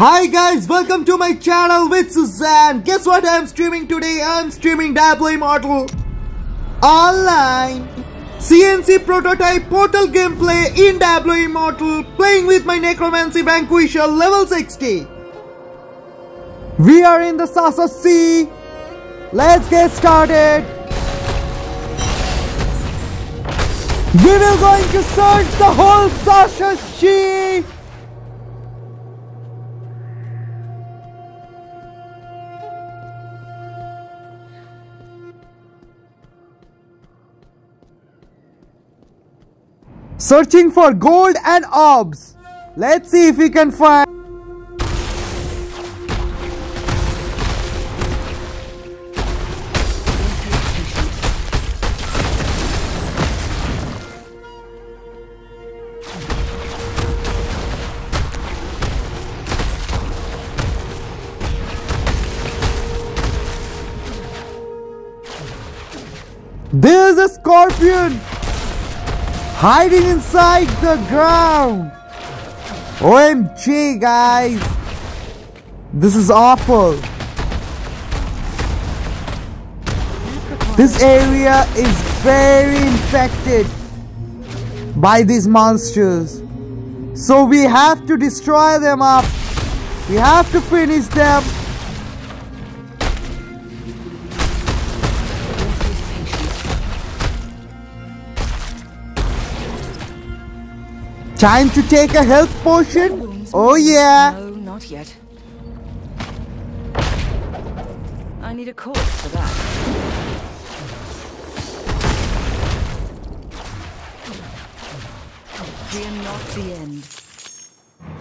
Hi guys, welcome to my channel with Susanne. Guess what I'm streaming today? I'm streaming Diablo Immortal online. CNC prototype portal gameplay in Diablo Immortal playing with my Necromancer Vanquisher level 60. We are in the Shassar Sea. Let's get started. We will going to search the whole Shassar Sea. Searching for gold and orbs. Let's see if we can find. Hiding inside the ground. OMG, guys. This is awful. This area is very infected by these monsters. So we have to destroy them up. We have to finish them. Time to take a health potion? Oh yeah. No, not yet. I need a corpse for that. Fear not the end.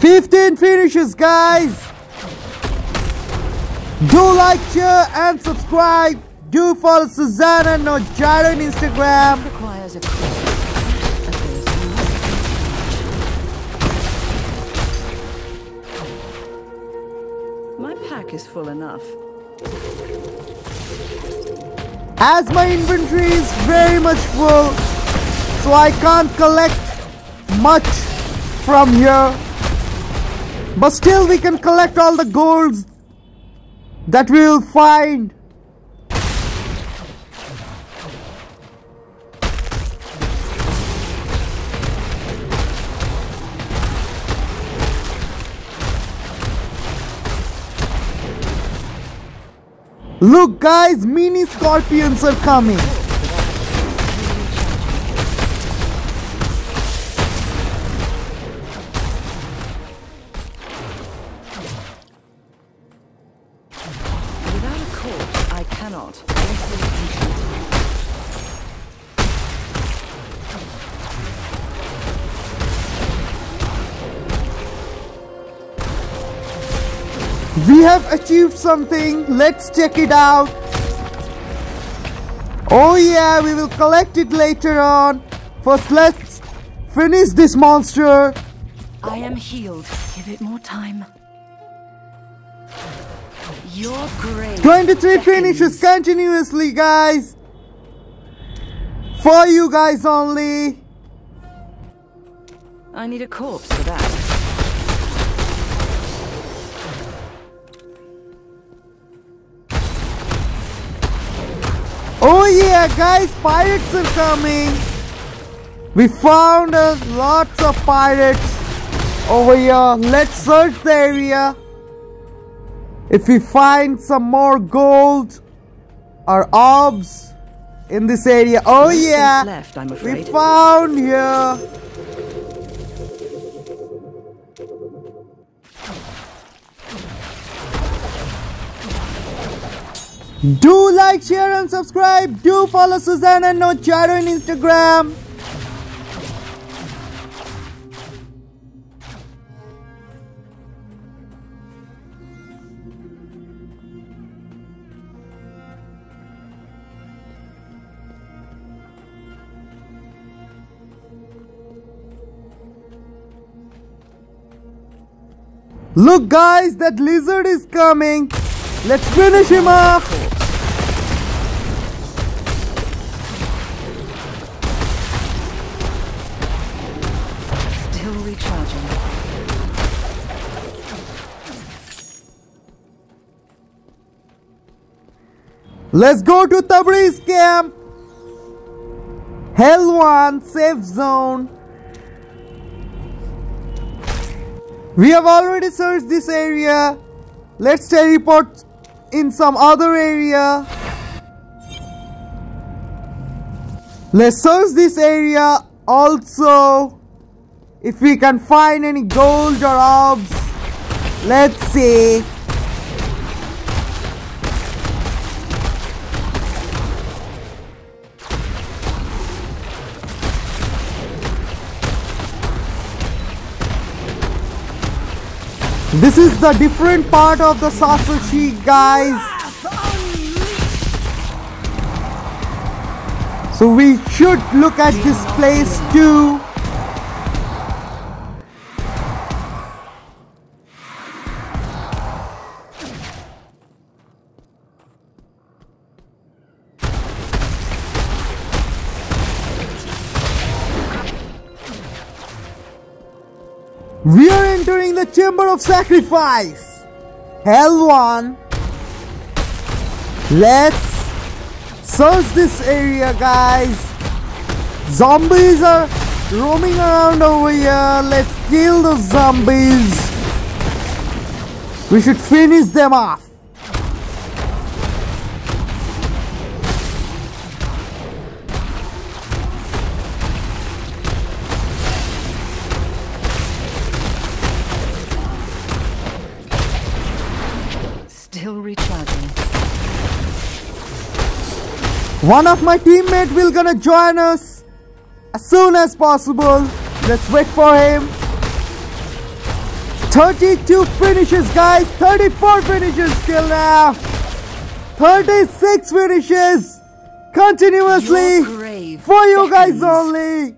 15 finishes, guys. Do like, share, and subscribe. Do follow Susanna on Instagram. Requires a corpse. Is full enough. As my inventory is very much full, so I can't collect much from here. But still we can collect all the golds that we will find. Look guys, mini scorpions are coming. We have achieved something. Let's check it out. Oh yeah, we will collect it later on. First, let's finish this monster. I am healed. Give it more time. Your grave. 23 finishes continuously, guys. For you guys only. I need a corpse for that. Yeah, guys, pirates are coming. We found uh, lots of pirates over here. Let's search the area. If we find some more gold or orbs in this area. Oh yeah, left, I'm we found here. Do like, share, and subscribe. Do follow Susanna and Nogyro on Instagram. Look guys, that lizard is coming. Let's finish him off. Let's go to Tabriz camp. Hell 1 safe zone. We have already searched this area. Let's teleport in some other area. Let's search this area also. If we can find any gold or orbs. Let's see. This is the different part of the sheet, guys. So we should look at this place too. We are entering the chamber of sacrifice. Hell one. Let's search this area, guys. Zombies are roaming around over here. Let's kill the zombies. We should finish them off. One of my teammates will gonna join us as soon as possible. Let's wait for him. 32 finishes, guys. 34 finishes till now. 36 finishes continuously for you guys only.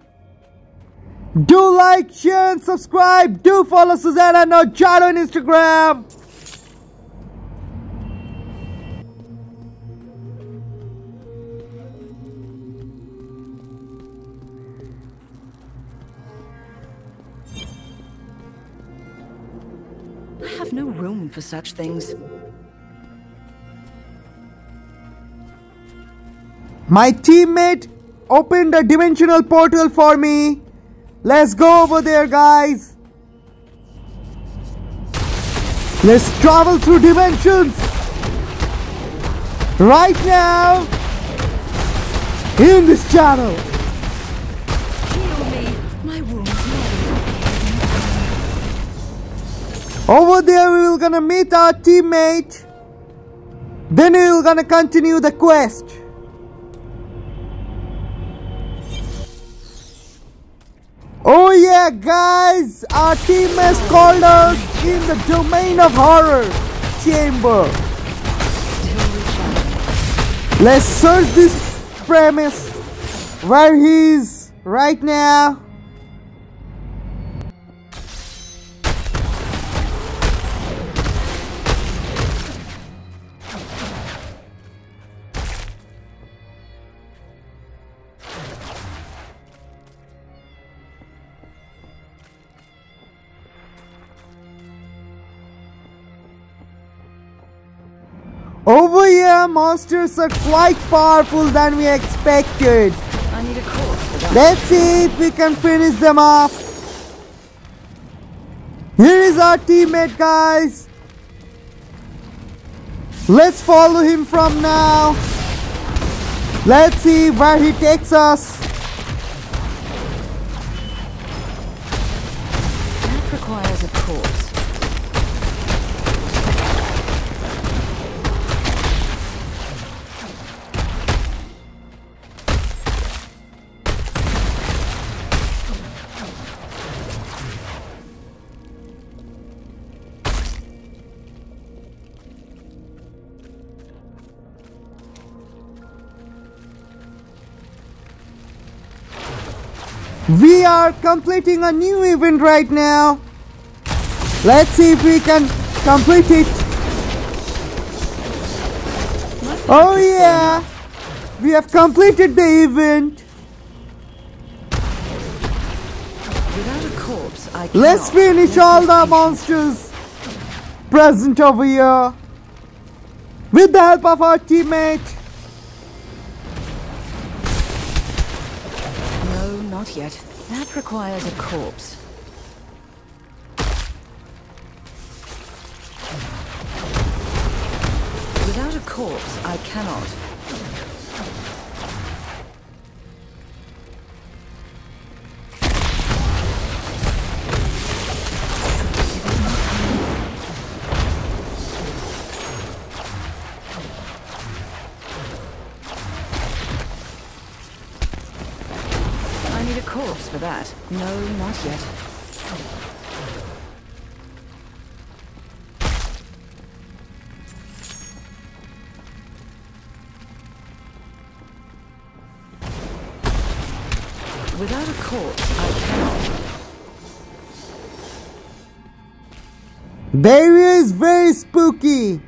Do like, share, and subscribe. Do follow Susanna Nogyro on Instagram. No room for such things. My teammate opened a dimensional portal for me. Let's go over there, guys. Let's travel through dimensions. Right now. In this channel. Over there, we will gonna meet our teammate. Then we will gonna continue the quest. Oh yeah, guys! Our team has called us in the domain of horror chamber. Let's search this premise where he is right now. Here, monsters are quite powerful than we expected. I need a course for that. Let's see if we can finish them off. Here is our teammate, guys. Let's follow him from now. Let's see where he takes us. We are completing a new event right now. Let's see if we can complete it. Oh yeah, we have completed the event. Without a corpse, I. Let's finish all the monsters present over here with the help of our teammate. Not yet. That requires a corpse. Without a corpse, I cannot. I need a corpse for that. No, not yet. Without a corpse, I cannot. The area is very spooky.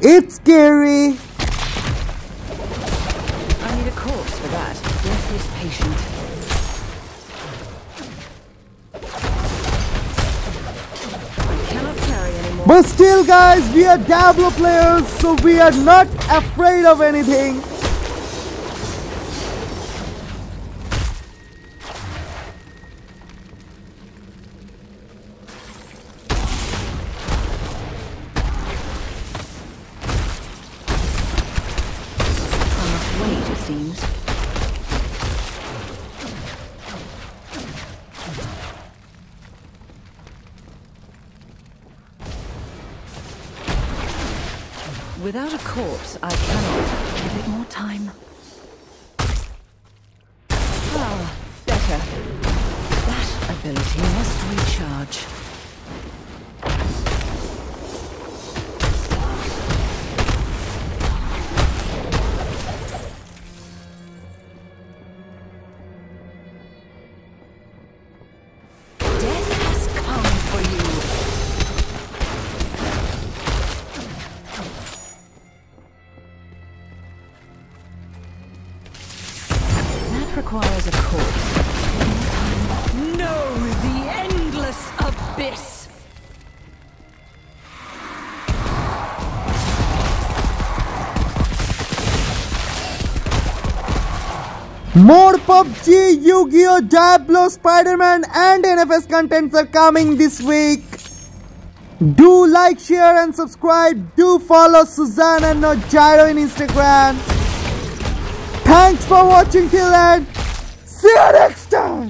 It's scary. I need a corpse for that. Death is patient. But still, guys, we are Diablo players, so we are not afraid of anything. Without a corpse, I cannot. Give it more time. More PUBG, Yu-Gi-Oh, Diablo, Spider-Man and NFS contents are coming this week. Do like, share and subscribe. Do follow Susanna Nogyro in Instagram. Thanks for watching till end. See you next time.